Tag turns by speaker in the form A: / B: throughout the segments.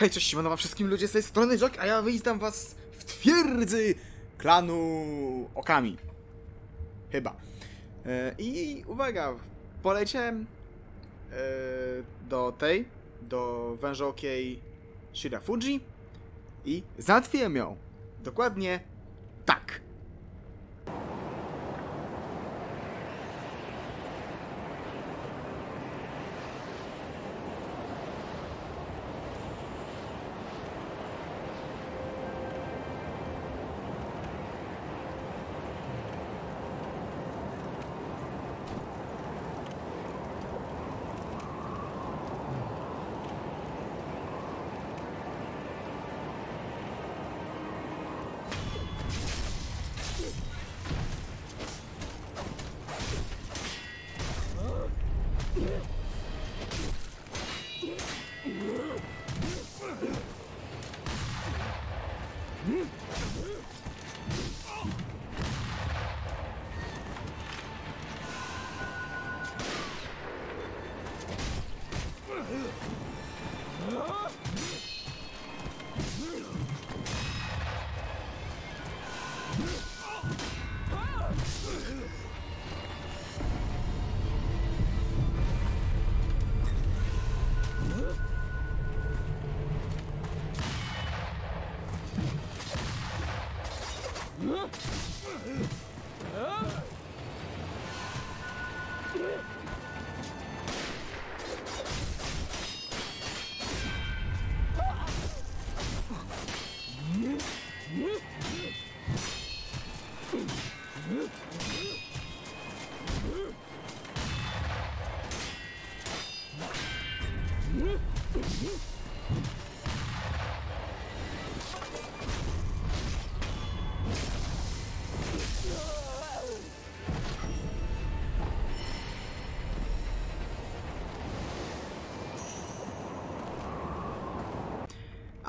A: Hej, cześć, siemanowa wszystkim ludzie z tej strony Jock, a ja witam was w twierdzy klanu Okami. Chyba. E, I uwaga, poleciałem e, do tej, do wężokiej Shirafuji i załatwiłem ją. Dokładnie tak.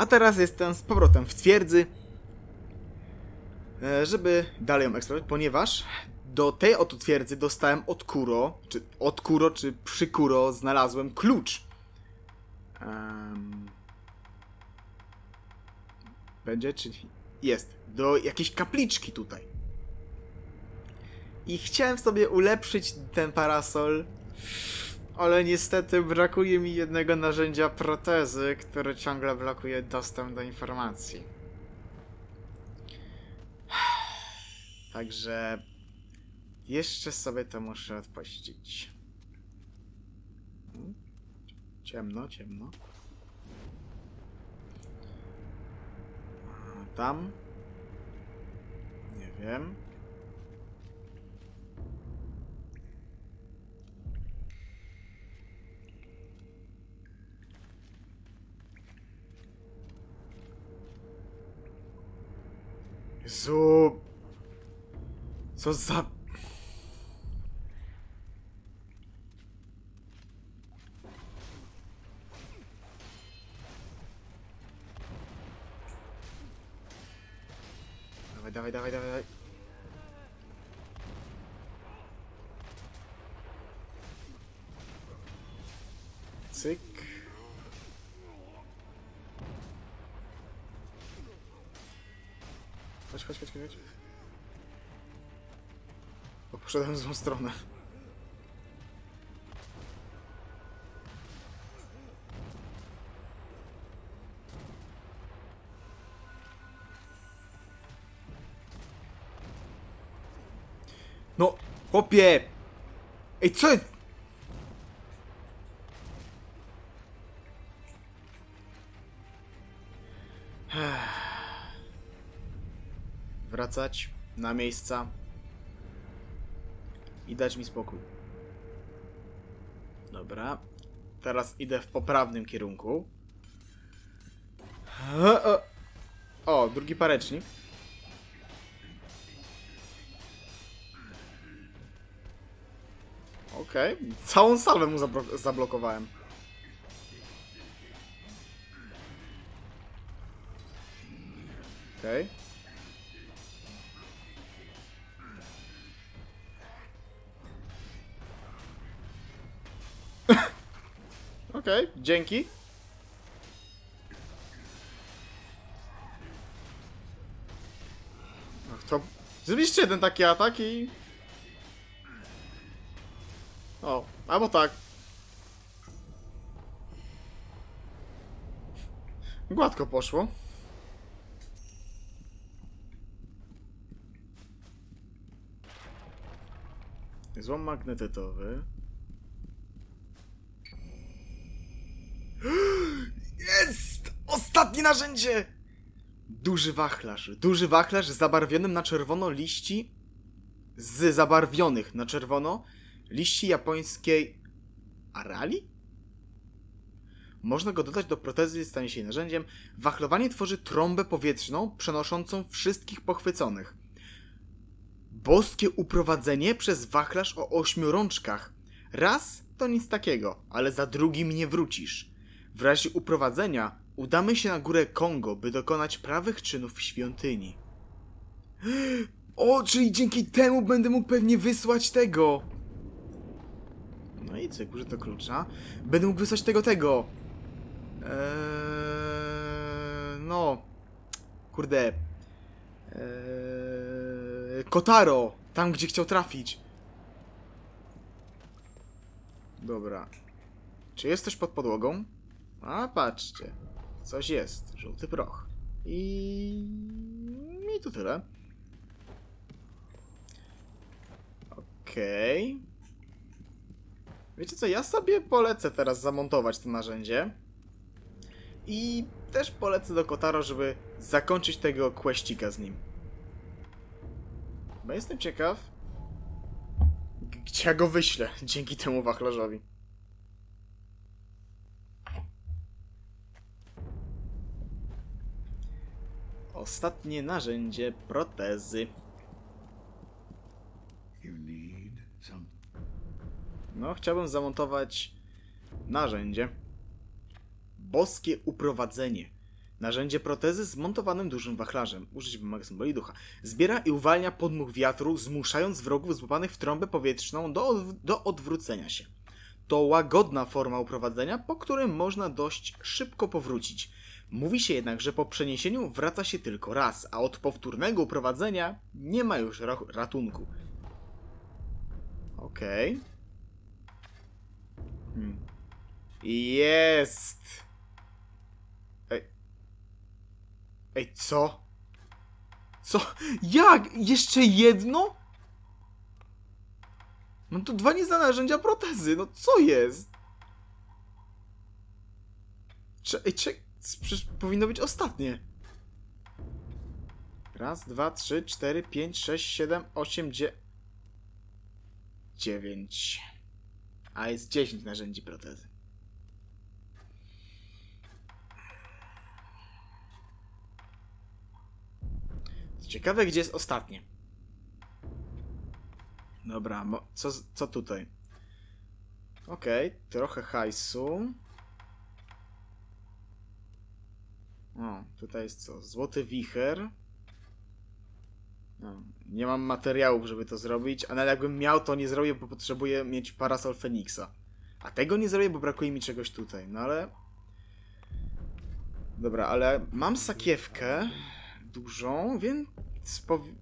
A: A teraz jestem z powrotem w twierdzy, e, żeby dalej ją eksplorować, ponieważ do tej oto twierdzy dostałem od Kuro, czy od Kuro, czy przy Kuro znalazłem klucz. Em, będzie, czy jest? Do jakiejś kapliczki tutaj. I chciałem sobie ulepszyć ten parasol, ale niestety brakuje mi jednego narzędzia protezy, które ciągle blokuje dostęp do informacji. Także jeszcze sobie to muszę odpuścić. Hmm? Ciemno, ciemno. Tam? Nie wiem. Jezu. Co za... Dawaj, dawaj, dawaj, dawaj. dawaj. Cyk. Chodź, chodź, chodź, chodź. Bo poszedłem w złą stronę. No, chłopie! Ej, co? Wracać na miejsca i dać mi spokój. Dobra. Teraz idę w poprawnym kierunku. O, drugi parecznik. Okej, całą salwę mu zablo- zablokowałem. Okej. Okej, Dzięki. Ach, to... Zrobiliście jeden taki atak i... O, albo tak. Gładko poszło. Złom magnetytowy. Ostatnie narzędzie! Duży wachlarz. Duży wachlarz z zabarwionym na czerwono liści z zabarwionych na czerwono liści japońskiej arali? Można go dodać do protezy i stanie się jej narzędziem. Wachlowanie tworzy trąbę powietrzną przenoszącą wszystkich pochwyconych. Boskie uprowadzenie przez wachlarz o ośmiu rączkach. Raz to nic takiego, ale za drugim nie wrócisz. W razie uprowadzenia udamy się na górę Kongo, by dokonać prawych czynów w świątyni. O, czyli dzięki temu będę mógł pewnie wysłać tego. No i cyk, użyto klucza. Będę mógł wysłać tego, tego. Eee, no. Kurde. Eee, Kotaro. Tam, gdzie chciał trafić. Dobra. Czy jest coś pod podłogą? A, patrzcie. Coś jest. Żółty proch. I... I to tyle. Okej. Wiecie co, ja sobie polecę teraz zamontować to narzędzie. I też polecę do Kotaro, żeby zakończyć tego questika z nim. Bo jestem ciekaw, gdzie ja go wyślę dzięki temu wachlarzowi. Ostatnie narzędzie protezy. No, chciałbym zamontować narzędzie. Boskie uprowadzenie. Narzędzie protezy z montowanym dużym wachlarzem. Użyć wymaga symboli ducha. Zbiera i uwalnia podmuch wiatru, zmuszając wrogów złapanych w trąbę powietrzną do, odw- do odwrócenia się. To łagodna forma uprowadzenia, po którym można dość szybko powrócić. Mówi się jednak, że po przeniesieniu wraca się tylko raz, a od powtórnego uprowadzenia nie ma już ra- ratunku. Okej. Hmm. Jest! Ej. Ej, co? Co? Jak? Jeszcze jedno? Mam tu dwa nieznane narzędzia protezy, no co jest? Cze cze przecież powinno być ostatnie. Raz, dwa, trzy, cztery, pięć, sześć, siedem, osiem, dzie... dziewięć. A jest 10 narzędzi protezy. Ciekawe, gdzie jest ostatnie. Dobra, co, co tutaj? Okej, trochę hajsu. O, tutaj jest co? Złoty wicher. No, nie mam materiałów, żeby to zrobić, ale jakbym miał, to nie zrobię, bo potrzebuję mieć parasol Feniksa. A tego nie zrobię, bo brakuje mi czegoś tutaj, no ale... Dobra, ale mam sakiewkę dużą, więc...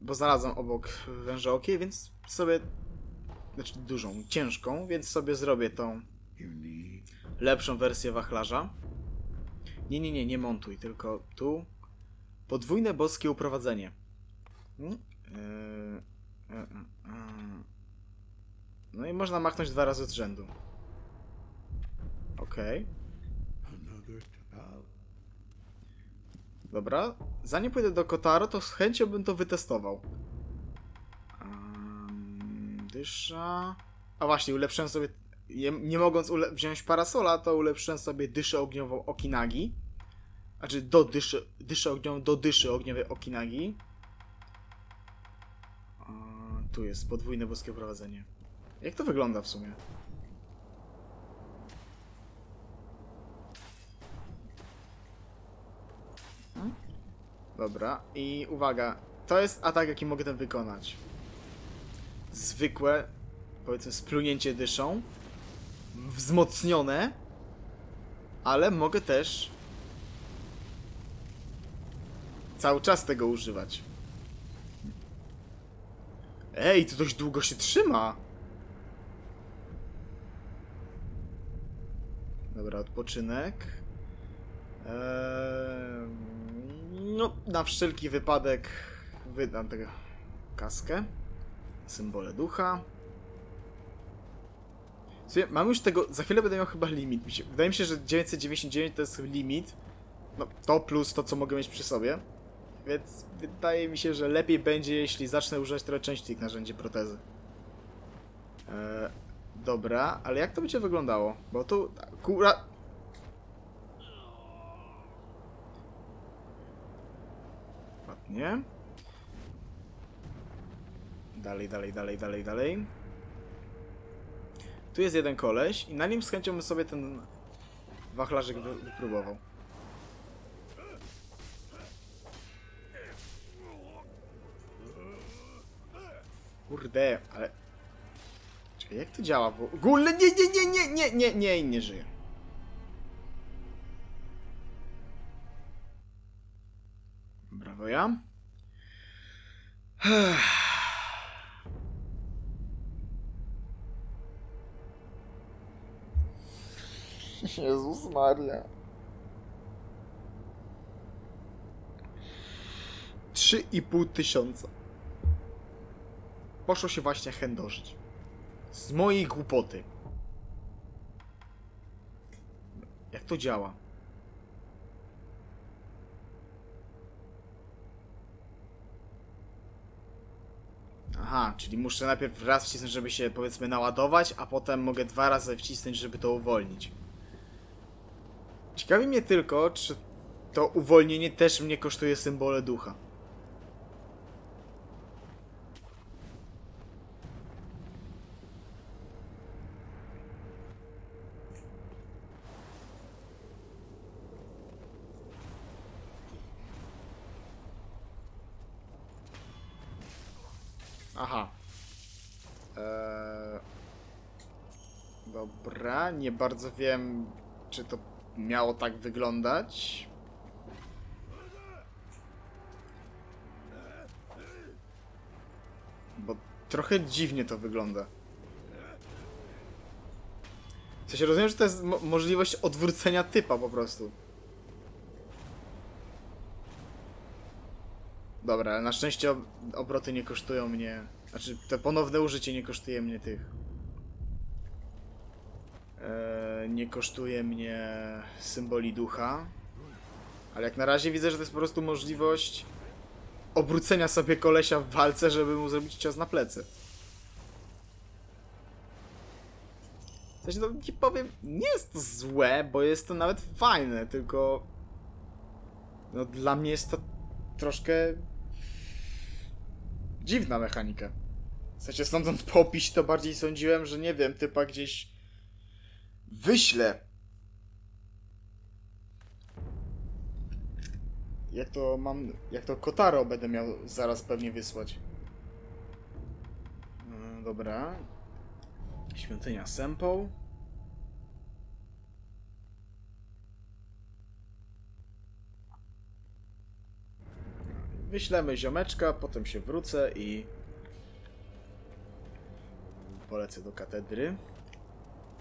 A: Bo znalazłem obok wężołkie, więc sobie... Znaczy dużą, ciężką, więc sobie zrobię tą lepszą wersję wachlarza. Nie, nie, nie, nie montuj, tylko tu. Podwójne boskie uprowadzenie. Mm, yy, yy, yy. No i można machnąć dwa razy z rzędu. Okej,
B: out.
A: dobra. Zanim pójdę do Kotaro, to z chęcią bym to wytestował. Dysza... A właśnie, ulepszyłem sobie... Nie, nie mogąc wziąć parasola, to ulepszyłem sobie dyszę ogniową Okinagi. Znaczy do dyszy, dyszę ogniową do dyszy ogniowej Okinagi. A, tu jest podwójne boskie prowadzenie. Jak to wygląda w sumie? Hmm? Dobra, i uwaga, to jest atak, jaki mogę ten wykonać. Zwykłe, powiedzmy, splunięcie dyszą, wzmocnione, ale mogę też cały czas tego używać. Ej, to dość długo się trzyma. Dobra, odpoczynek. Eee, no, na wszelki wypadek wydam tego kaskę. Symbole ducha. Słuchaj, mam już tego, za chwilę będę miał chyba limit. Wydaje mi się, że 999 to jest limit. No, to plus to, co mogę mieć przy sobie. Więc wydaje mi się, że lepiej będzie, jeśli zacznę używać trochę częściej tych narzędzi protezy. Eee, dobra, ale jak to będzie wyglądało? Bo tu... Kura... Ładnie. Dalej, dalej, dalej, dalej, dalej. Tu jest jeden koleś i na nim z chęcią bym sobie ten wachlarzyk wy wypróbował. Kurde, ale... Czekaj, jak to działa w ogóle? Nie, nie, nie, nie, nie, nie, nie, nie żyje. Brawo ja. Jezus Maria. Trzy i pół tysiąca. Poszło się właśnie chędożyć. Z mojej głupoty. Jak to działa? Aha, czyli muszę najpierw raz wcisnąć, żeby się powiedzmy naładować, a potem mogę dwa razy wcisnąć, żeby to uwolnić. Ciekawi mnie tylko, czy to uwolnienie też mnie kosztuje symbole ducha. Aha. Eee... Dobra, nie bardzo wiem, czy to miało tak wyglądać. Bo trochę dziwnie to wygląda. W sensie rozumiem, że to jest mo możliwość odwrócenia typa po prostu. Dobra, ale na szczęście ob obroty nie kosztują mnie. Znaczy, te ponowne użycie nie kosztuje mnie tych. Eee, nie kosztuje mnie symboli ducha. Ale jak na razie widzę, że to jest po prostu możliwość obrócenia sobie kolesia w walce, żeby mu zrobić cios na plecy. W sensie, no nie powiem, nie jest to złe, bo jest to nawet fajne, tylko... No dla mnie jest to troszkę... Dziwna mechanika. W sensie, sądząc po opisie, to bardziej sądziłem, że nie wiem, typa gdzieś wyślę. Jak to mam. Jak to Kotaro będę miał zaraz pewnie wysłać. No, dobra. Świątynia Sempo. Wyślemy ziomeczka, potem się wrócę i polecę do katedry.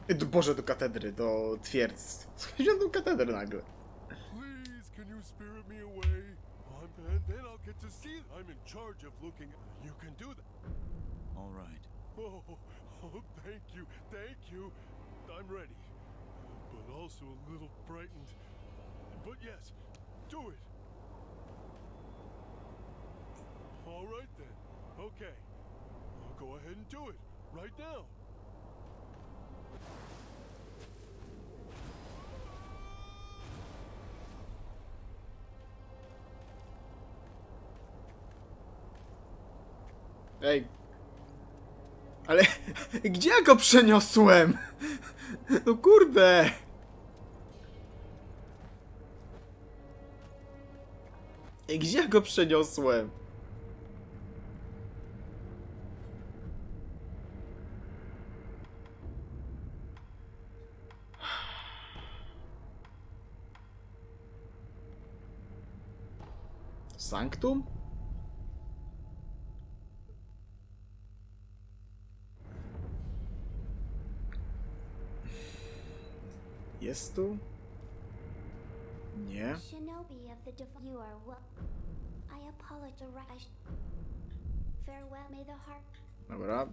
A: Do, Boże, do katedry, do twierdz. Wziąłem do katedry nagle.
C: Please, can you spirit me away? I'm, and then I'll get to see. I'm in charge of looking. You can do that.
D: All right.
C: Oh, oh, thank you, thank you. I'm ready, but also a little frightened. But yes, do it. All right then. Okay. I'll go ahead and do it right now.
A: Ej. Ale gdzie ja go przeniosłem? No kurde. Gdzie ja go przeniosłem? Sanktum? Jest tu? Nie.
D: Shinobi of the Div- You are well. I apologize. Farewell, may the heart.
A: Dobra.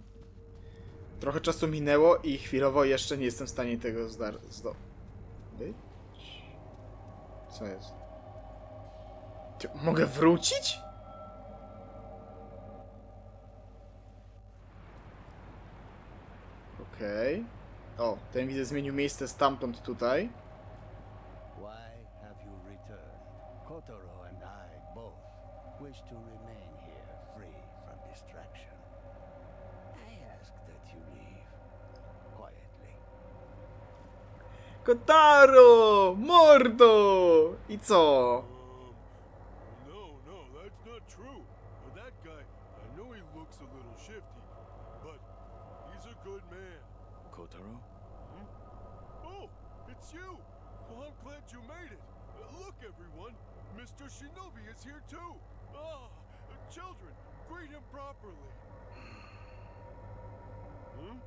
A: Trochę czasu minęło i chwilowo jeszcze nie jestem w stanie tego zdobyć. Co jest? Ty, mogę wrócić? Okej. O, ten widzę zmienił miejsce stamtąd tutaj.
E: Wish to remain here free from distraction. I ask that you leave quietly.
A: Kotaro! Mordo! I co?
C: It's you! Well, I'm glad you made it. Uh, look, everyone, Mr. Shinobi is here too. Ah, children, greet him properly. Hmm?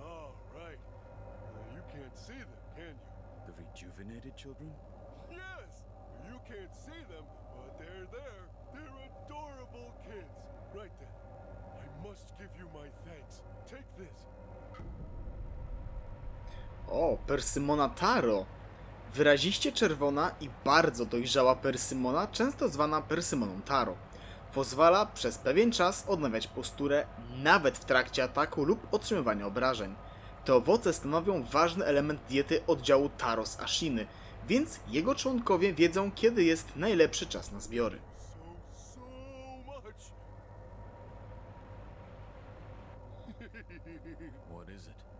C: Oh, right. Uh, you can't see them, can you?
F: The rejuvenated children?
C: Yes! You can't see them, but they're there. They're adorable kids. Right then. I must give you my thanks. Take this.
A: O, persymona taro. Wyraziście czerwona i bardzo dojrzała persymona, często zwana persymoną taro. Pozwala przez pewien czas odnawiać posturę, nawet w trakcie ataku lub otrzymywania obrażeń. Te owoce stanowią ważny element diety oddziału taro z Ashiny, więc jego członkowie wiedzą, kiedy jest najlepszy czas na zbiory.
C: So, so much.
F: What is it?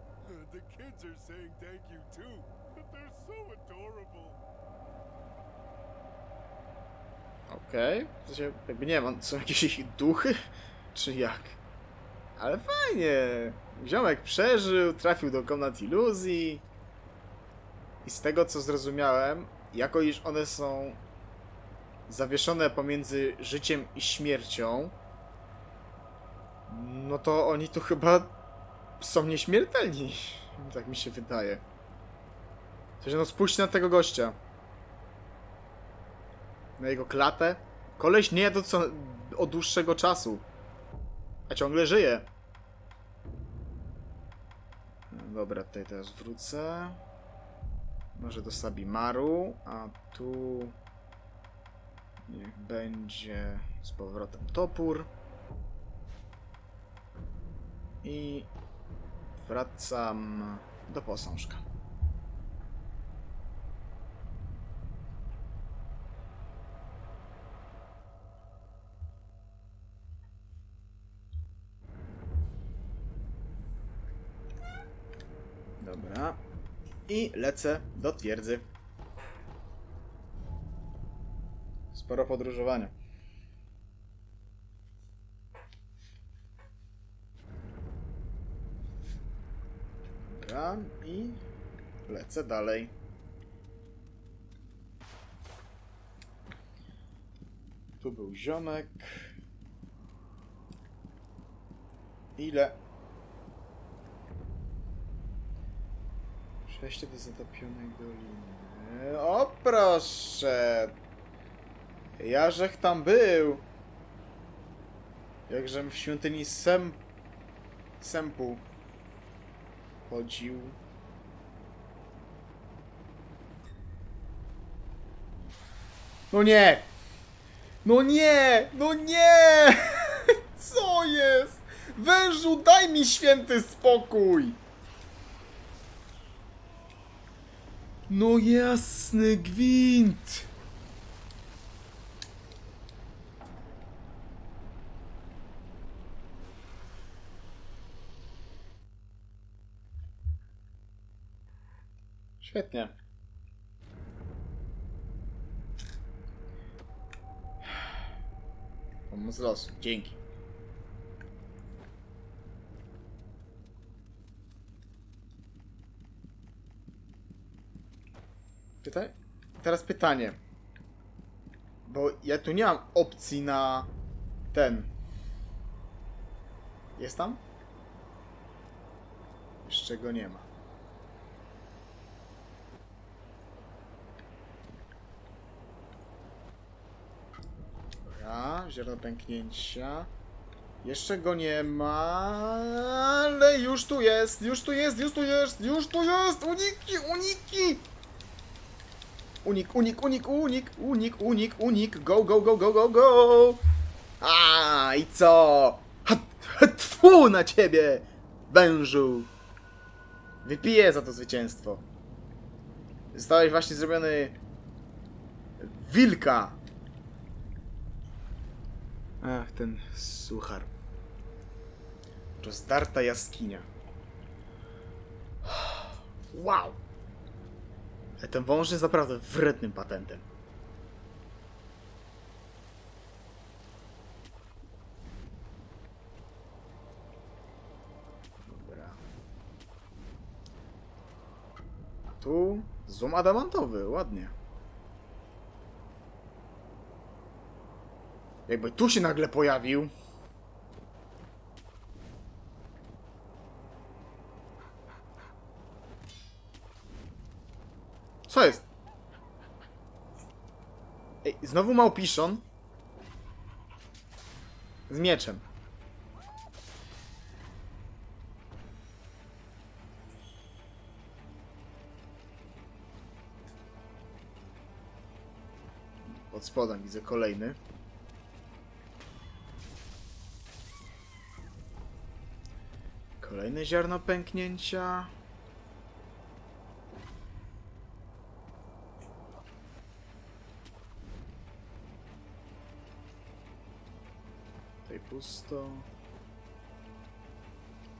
C: the kids are saying thank you too. They're so adorable.
A: Okej. Sensie, jakby nie wiem, są jakieś ich duchy? Czy jak? Ale fajnie. Ziomek przeżył, trafił do komnat iluzji. I z tego co zrozumiałem, jako iż one są zawieszone pomiędzy życiem i śmiercią, no to oni tu chyba są nieśmiertelni. Tak mi się wydaje. Sensie, no spójrzcie na tego gościa na jego klatę. Koleś nie jadł co od dłuższego czasu. A ciągle żyje. Dobra, tutaj teraz wrócę. Może do Sabimaru, a tu niech będzie z powrotem topór. I wracam do posążka. Dobra. I lecę do twierdzy. Sporo podróżowania. Dobra, i lecę dalej. Tu był ziomek. Ile? Przejście do zatopionej doliny. O proszę! Jażech tam był! Jakżem w świątyni Sem... Sempu chodził. No nie! No nie! No nie! Co jest? Wężu, daj mi święty spokój! No jasny gwint! Świetnie. Pomoc losu. Dzięki. Pytaj? Teraz pytanie. Bo ja tu nie mam opcji na ten. Jest tam? Jeszcze go nie ma. Ziarno pęknięcia. Jeszcze go nie ma, ale już tu jest, już tu jest, już tu jest, już tu jest! Uniki, uniki! Unik, unik, unik, unik, unik, unik, unik, go, go, go, go, go, go! A i co? Tfu na ciebie, wężu! Wypiję za to zwycięstwo. Zostałeś właśnie zrobiony wilka. Ach, ten suchar. Rozdarta jaskinia. Wow! Ale ten wąż jest naprawdę wrednym patentem. Dobra. Tu zoom adamantowy, ładnie. Jakby tu się nagle pojawił. Co jest? Ej, znowu małpiszon. Z mieczem. Pod spodem widzę kolejny. Kolejne ziarno pęknięcia. Tutaj pusto.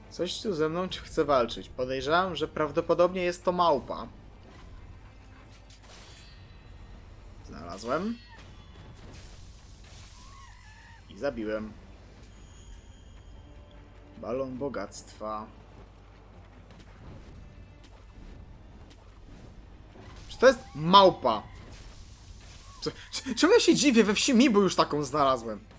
A: Coś tu ze mną chce walczyć. Podejrzewam, że prawdopodobnie jest to małpa. Znalazłem. I zabiłem. Balon bogactwa. Czy to jest małpa? Czemu ja się dziwię? We wsi mi, bo już taką znalazłem.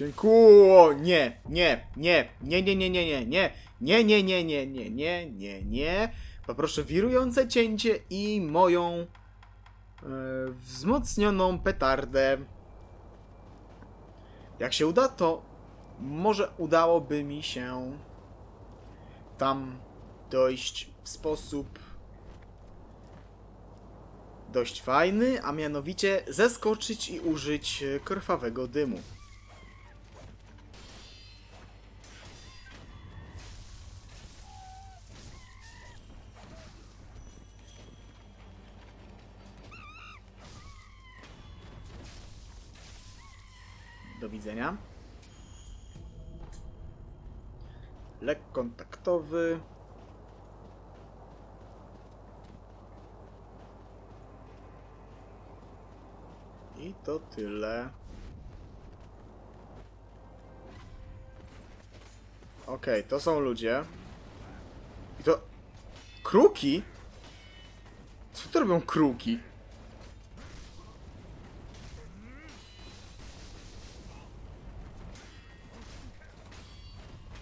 A: Dziękuję. Nie, nie, nie, nie, nie, nie, nie, nie, nie, nie, nie, nie, nie, nie, nie, nie, nie. Poproszę wirujące cięcie i moją e, wzmocnioną petardę. Jak się uda, to może udałoby mi się tam dojść w sposób dość fajny, a mianowicie zeskoczyć i użyć e, krwawego dymu. To tyle. Okej, to są ludzie. I to... Kruki? Co to robią kruki?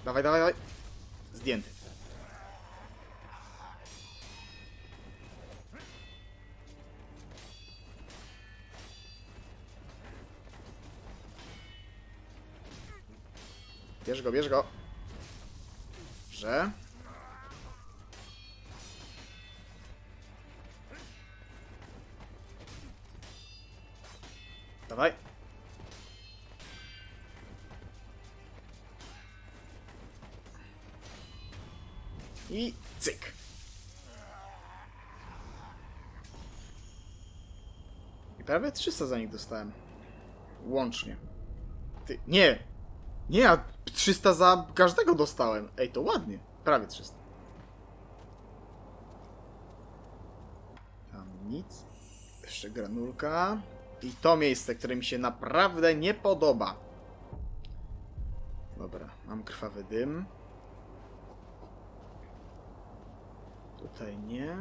A: Dawaj, dawaj, dawaj. Zdjęty. Bierz go, bierz go. Że? Dawaj. I cyk. I prawie 300 za nich dostałem. Łącznie. Ty, nie! Nie, ja 300 za każdego dostałem. Ej, to ładnie. Prawie 300. Tam nic. Jeszcze granulka. I to miejsce, które mi się naprawdę nie podoba. Dobra, mam krwawy dym. Tutaj nie.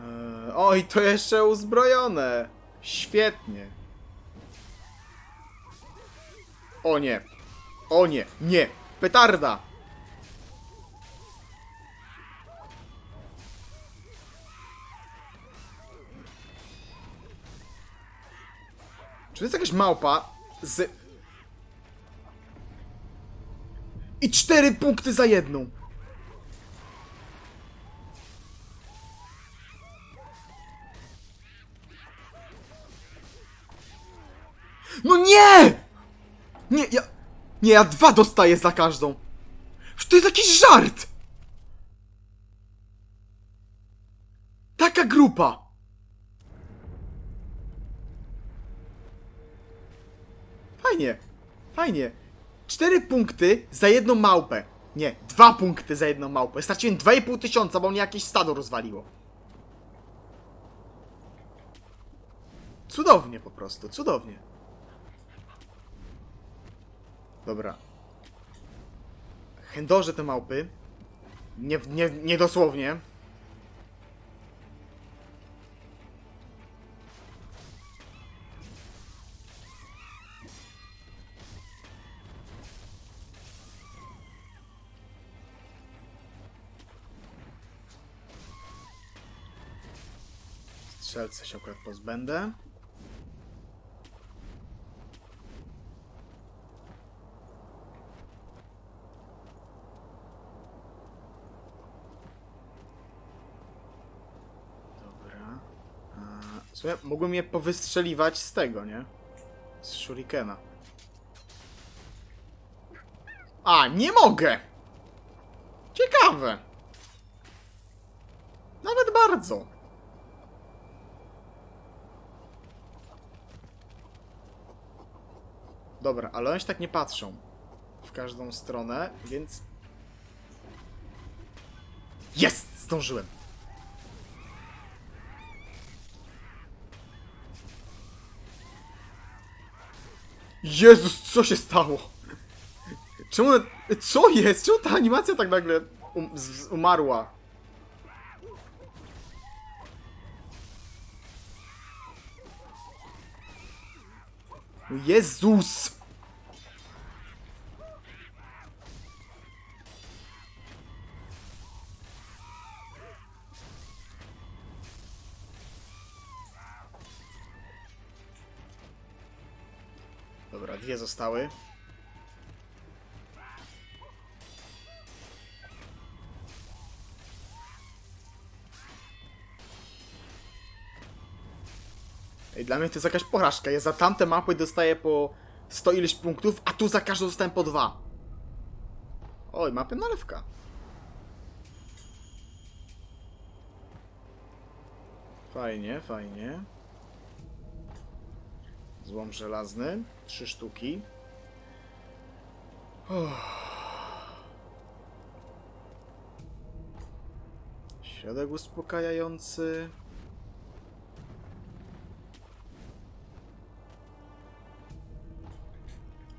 A: Eee, oj, to jeszcze uzbrojone! Świetnie. O nie. O nie. Nie. Petarda. Czy to jest jakaś małpa z... I cztery punkty za jedną. No nie! Nie, ja... Nie, ja dwa dostaję za każdą. To jest jakiś żart! Taka grupa! Fajnie, fajnie. Cztery punkty za jedną małpę. Nie, dwa punkty za jedną małpę. Straciłem 2,5 tysiąca, bo mnie jakieś stado rozwaliło. Cudownie po prostu, cudownie. Dobra. Chędożę te małpy. Nie, nie, nie dosłownie. Strzelce się akurat pozbędę. Dobra. A, w sumie mógłbym je powystrzeliwać z tego, nie? Z shurikena. A, nie mogę! Ciekawe. Nawet bardzo. Dobra, ale oni się tak nie patrzą w każdą stronę, więc... Jest! Zdążyłem. Jezus, co się stało? Czemu... Co jest? Czemu ta animacja tak nagle um, umarła? Jezus! Zostały. Ej, dla mnie to jest jakaś porażka. Ja za tamte mapy dostaję po 100 ileś punktów, a tu za każdą dostałem po dwa. Oj, mapy nalewka. Fajnie, fajnie. Złom żelazny. Trzy sztuki. Środek uspokajający.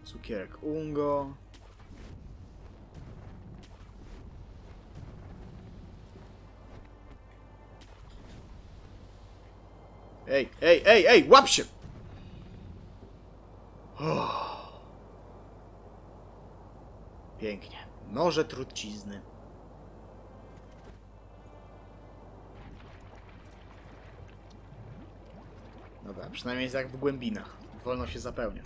A: Cukierek Ungo. Ej, ej, ej, ej, łap się! Uff. Pięknie. Noże trucizny. Dobra, przynajmniej jest jak w głębinach. Wolno się zapełnia.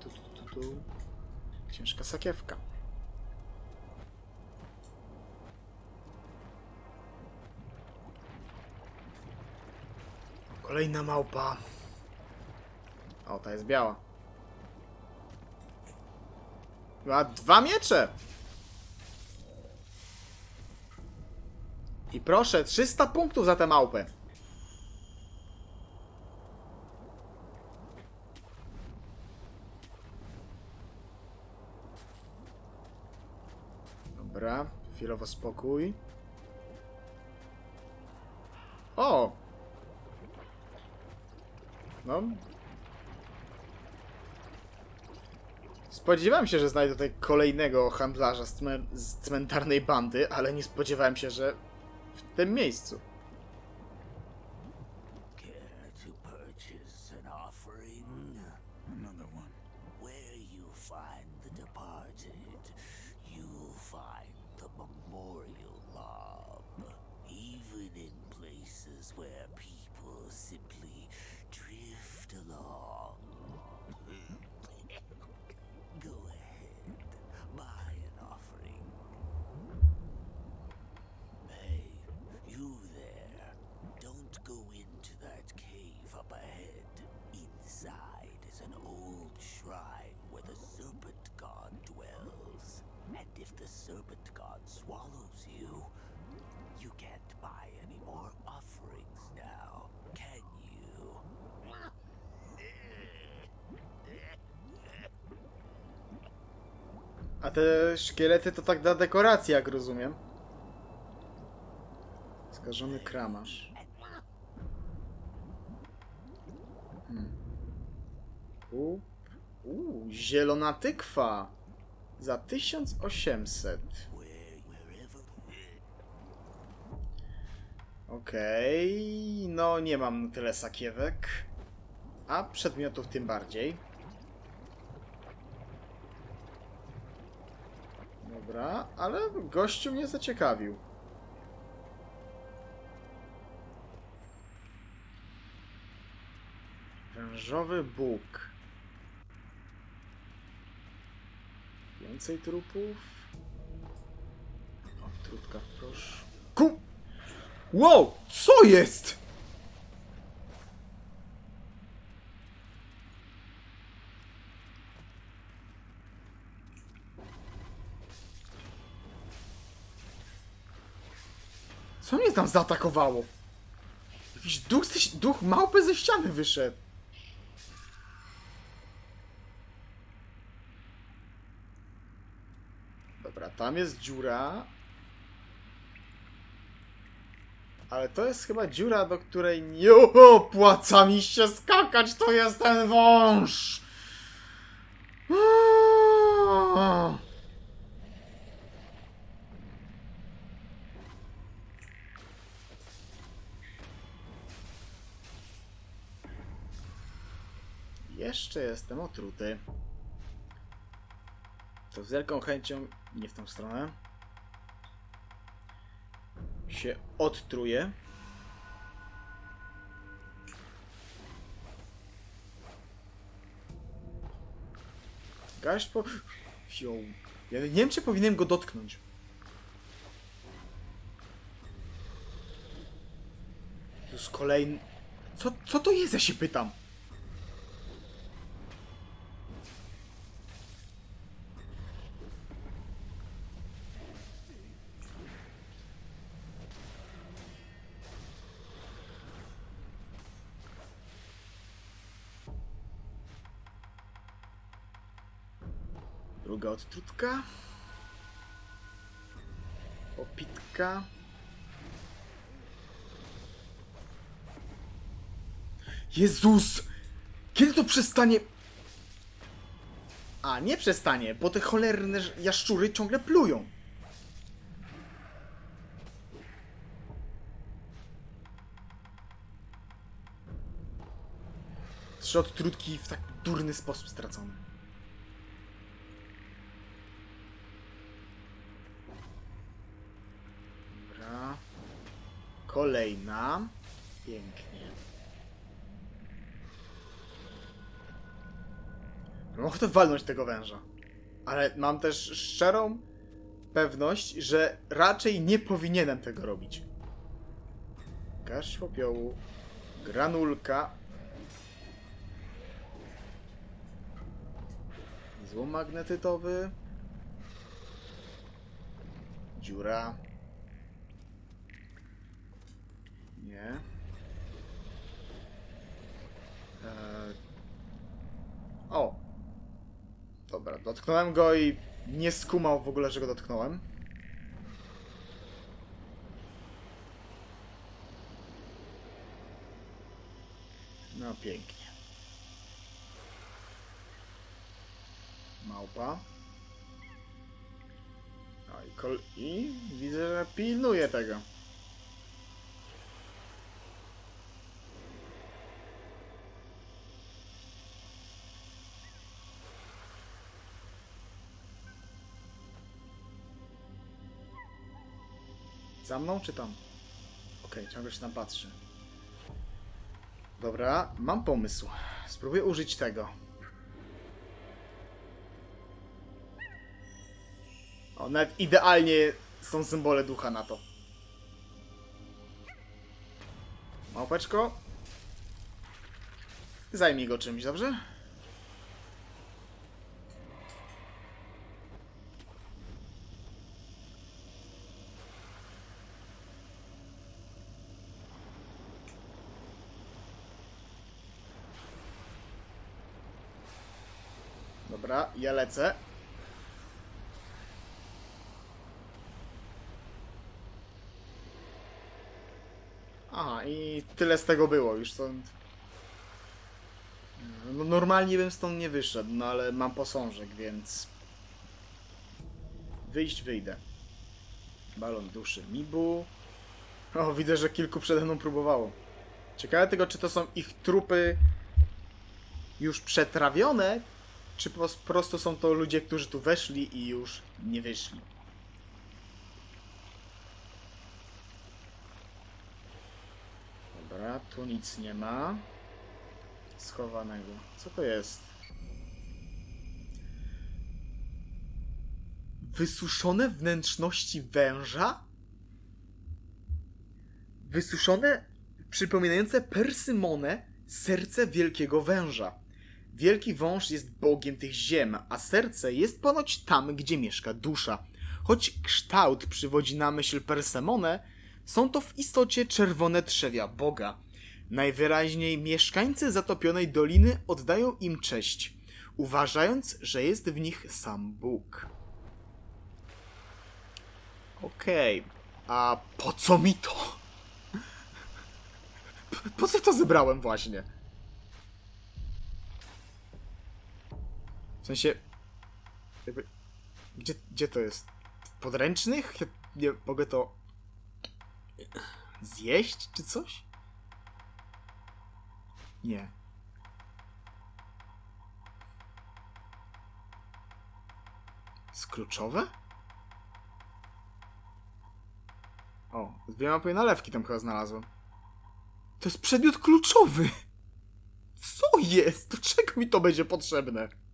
A: Tu, tu, tu, tu. Ciężka sakiewka. Kolejna małpa. O, ta jest biała. Ma dwa miecze! I proszę, 300 punktów za tę małpę. Dobra, chwilowo spokój. No. Spodziewałem się, że znajdę tutaj kolejnego handlarza z, z cmentarnej bandy, ale nie spodziewałem się, że w tym miejscu. Te szkielety to tak dla dekoracji, jak rozumiem. Skażony kramarz. Hmm. U, u, zielona tykwa. Za 1800.
E: Where, wherever.
A: Okej, no nie mam tyle sakiewek. A przedmiotów tym bardziej. Dobra, ale gościu mnie zaciekawił. Wężowy Bóg. Więcej trupów. O, trupka w proszku. Wow, co jest? Co mnie tam zaatakowało? Jakiś duch, ze, duch małpy ze ściany wyszedł. Dobra, tam jest dziura. Ale to jest chyba dziura, do której nie opłaca mi się skakać, to jest ten wąż! Aaaa! Jeszcze jestem otruty. To z wielką chęcią, nie w tą stronę, się odtruje. Gaś po... Wziął. Ja nie wiem, czy powinienem go dotknąć. Jest kolejny... Co, co to jest, ja się pytam? Odtrutka. Opitka. Jezus! Kiedy to przestanie... A, nie przestanie, bo te cholerne jaszczury ciągle plują. Trzy odtrutki w tak durny sposób stracone. Dobra. Kolejna. Pięknie. Mam ochotę walnąć tego węża. Ale mam też szczerą pewność, że raczej nie powinienem tego robić. Garść popiołu. Granulka. Złom magnetytowy. Dziura. Nie. Eee... O! Dobra, dotknąłem go i nie skumał w ogóle, że go dotknąłem. No pięknie. Małpa. No i, i widzę, że pilnuje tego. Za mną czy tam? Okej, ciągle się tam patrzy. Dobra, mam pomysł. Spróbuję użyć tego. O, nawet idealnie są symbole ducha na to. Małpeczko. Zajmij go czymś, dobrze? Dobra, ja lecę. Aha, i tyle z tego było już stąd. No, normalnie bym stąd nie wyszedł, no ale mam posążek, więc... Wyjść wyjdę. Balon duszy Mibu. O, widzę, że kilku przede mną próbowało. Ciekawe tego, czy to są ich trupy już przetrawione, czy po prostu są to ludzie, którzy tu weszli i już nie wyszli. Dobra, tu nic nie ma. Schowanego. Co to jest? Wysuszone wnętrzności węża? Wysuszone, przypominające persymonę, serce wielkiego węża. Wielki wąż jest bogiem tych ziem, a serce jest ponoć tam, gdzie mieszka dusza. Choć kształt przywodzi na myśl Persemonę, są to w istocie czerwone trzewia Boga. Najwyraźniej mieszkańcy zatopionej doliny oddają im cześć, uważając, że jest w nich sam Bóg. Okej, a po co mi to? Po co to zebrałem właśnie? W sensie. Jakby. Gdzie, gdzie to jest? Podręcznych? Ja nie mogę to. zjeść czy coś? Nie. Jest kluczowe? O, dwie mapy nalewki tam chyba znalazłem. To jest przedmiot kluczowy! Co jest? Do czego mi to będzie potrzebne?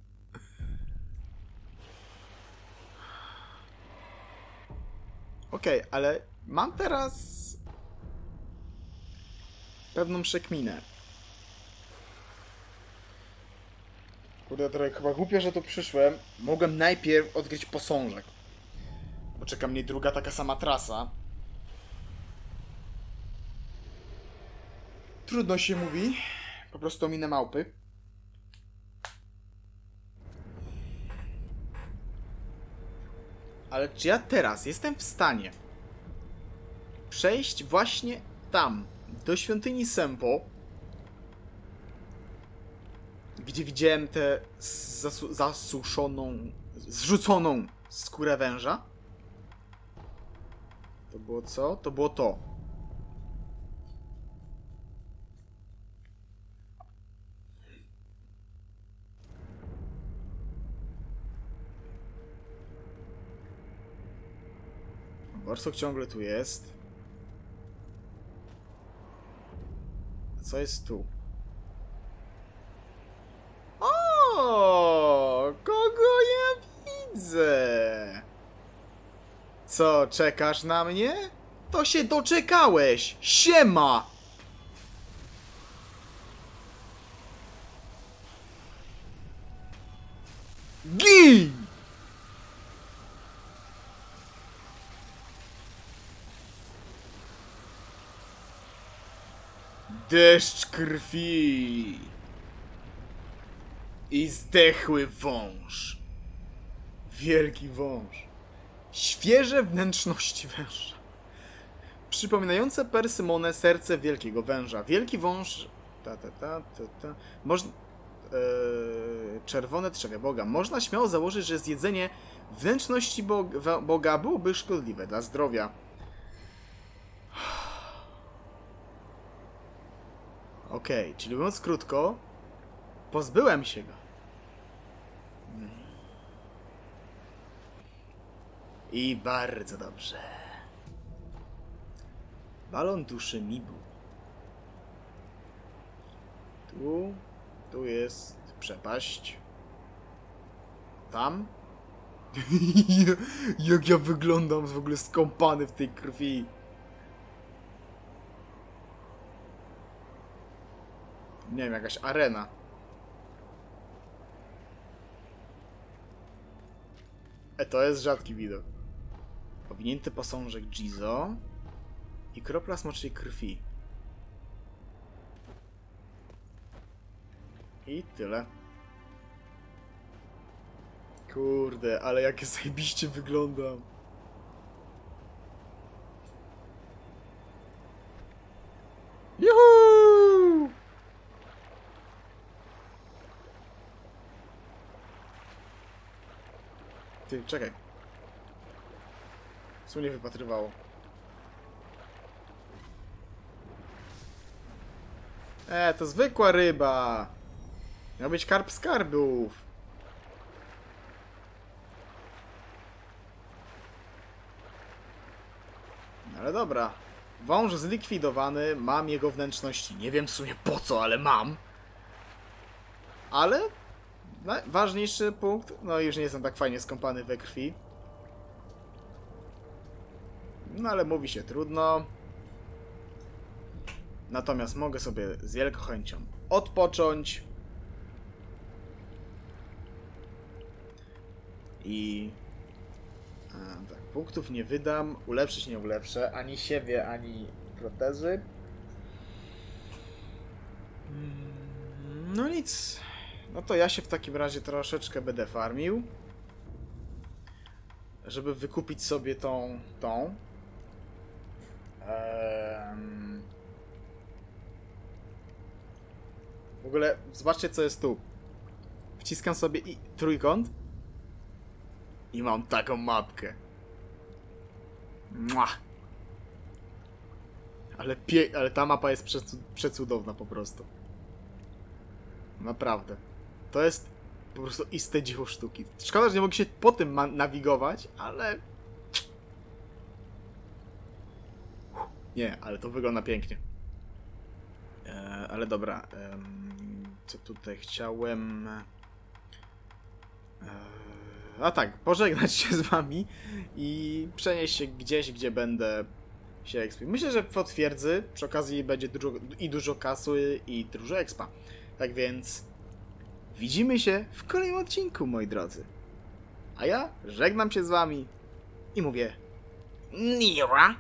A: Okej, ale mam teraz pewną przekminę. Kurde, trochę chyba głupio, że tu przyszłem. Mogłem najpierw odkryć posążek. Bo czeka mnie druga taka sama trasa. Trudno się mówi. Po prostu minę małpy. Ale czy ja teraz jestem w stanie przejść właśnie tam, do świątyni Sempo, gdzie widziałem tę zasu- zasuszoną, zrzuconą skórę węża? To było co? To było to. Borsok ciągle tu jest. Co jest tu? O, kogo ja widzę? Co, czekasz na mnie? To się doczekałeś! Siema! Gin! Deszcz krwi i zdechły wąż. Wielki wąż. Świeże wnętrzności węża. Przypominające persymonę serce wielkiego węża. Wielki wąż. Ta, ta, ta, ta, ta. Można. Eee, czerwone trzewia Boga. Można śmiało założyć, że zjedzenie wnętrzności Boga byłoby szkodliwe dla zdrowia. Okej, czyli mówiąc krótko, pozbyłem się go. I bardzo dobrze. Balon duszy Mibu. Tu, tu jest przepaść. Tam. Jak ja wyglądam w ogóle skąpany w tej krwi. Nie wiem, jakaś arena. E, to jest rzadki widok. Powinięty posążek Jizo i kropla smoczej krwi. I tyle. Kurde, ale jakie zajebiście wyglądam. Ty, czekaj. Co mnie wypatrywało? E, to zwykła ryba. Miał być karp skarbów. No Ale dobra. Wąż zlikwidowany, mam jego wnętrzności. Nie wiem w sumie po co, ale mam. Ale Najważniejszy punkt, no już nie jestem tak fajnie skąpany we krwi. No ale mówi się trudno. Natomiast mogę sobie z wielką chęcią odpocząć. I... A, tak, punktów nie wydam, ulepszyć nie ulepszę, ani siebie, ani protezy. Mm, No nic. No to ja się w takim razie troszeczkę będę farmił. Żeby wykupić sobie tą. tą. Ehm... W ogóle zobaczcie co jest tu. Wciskam sobie i trójkąt. I mam taką mapkę. Mua. Ale, pie... Ale ta mapa jest przecu... przecudowna po prostu. Naprawdę. To jest po prostu iste dzieło sztuki. Szkoda, że nie mogę się po tym nawigować, ale... Nie, ale to wygląda pięknie. E, ale dobra. em, co tutaj chciałem... E, a tak, pożegnać się z wami i przenieść się gdzieś, gdzie będę się expił. Myślę, że w twierdzy przy okazji będzie dużo, i dużo kasy i dużo expa. Tak więc widzimy się w kolejnym odcinku, moi drodzy. A ja żegnam się z wami i mówię Nira!